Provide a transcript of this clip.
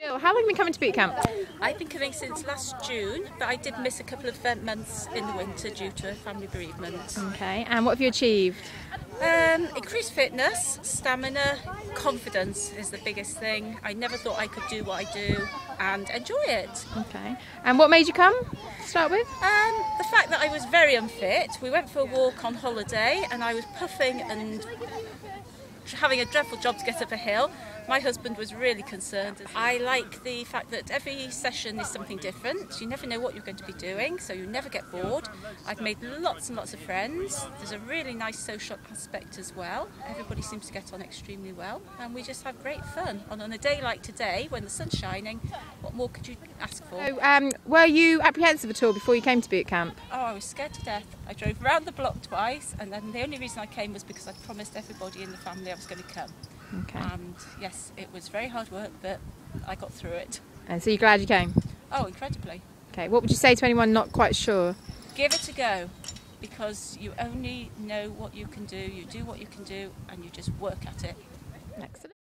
How long have you been coming to boot camp? I've been coming since last June, but I did miss a couple of uh, months in the winter due to a family bereavement. Okay, and what have you achieved? Um, increased fitness, stamina, confidence is the biggest thing. I never thought I could do what I do and enjoy it. Okay, and what made you come to start with? Um, the fact that I was very unfit, we went for a walk on holiday and I was puffing and having a dreadful job to get up a hill. My husband was really concerned. I like the fact that every session is something different. You never know what you're going to be doing, so you never get bored. I've made lots and lots of friends. There's a really nice social aspect as well. Everybody seems to get on extremely well, and we just have great fun. And on a day like today, when the sun's shining, what more could you ask for? So, um, were you apprehensive at all before you came to boot camp? Oh, I was scared to death. I drove round the block twice, and then the only reason I came was because I'd promised everybody in the family I was going to come. Okay. And yes, it was very hard work, but I got through it. And so you're glad you came? Oh, incredibly. Okay, what would you say to anyone not quite sure? Give it a go because you only know what you can do, you do what you can do, and you just work at it. Excellent.